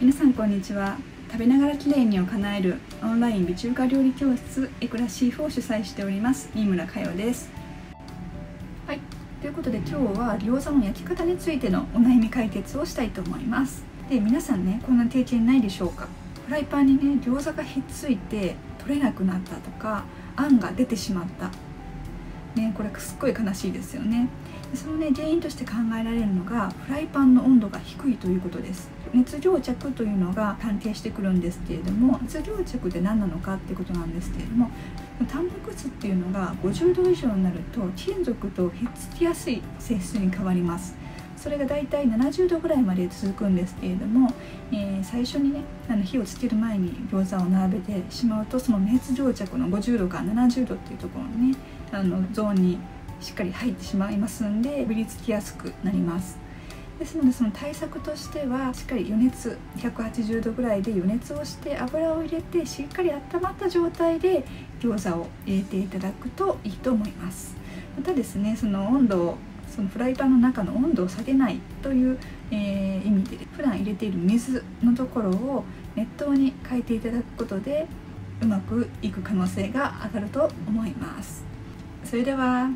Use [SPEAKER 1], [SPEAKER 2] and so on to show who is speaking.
[SPEAKER 1] 皆さんこんにちは。食べながらきれいにを叶えるオンライン美中華料理教室エクラシーフを主催しております。新村佳代です。はい。ということで今日は餃子の焼き方についてのお悩み解決をしたいと思います。で皆さんねこんな経験ないでしょうか？フライパンにね餃子がひっついて取れなくなったとかあんが出てしまったねこれすっごい悲しいですよね。そのね原因として考えられるのがフライパンの温度が低いということです。熱蒸着というのが関係してくるんですけれども熱蒸着って何なのかってことなんですけれどもタンパク質っていうのが50度以上になると金属とひっつきやすい性質に変わります。それがだいたい70度ぐらいまで続くんですけれども、えー、最初にねあの火をつける前に餃子を並べてしまうとその熱蒸着の50度から70度っていうところにねあのゾーンにしっかり入ってしまいますんでぶりつきやすくなります。ですのでその対策としてはしっかり余熱180度ぐらいで余熱をして油を入れてしっかり温まった状態で餃子を入れていただくといいと思います。またですねその温度をそのフライパンの中の温度を下げないという、えー、意味で普段入れている水のところを熱湯に変えていただくことでうまくいく可能性が上がると思います。それでは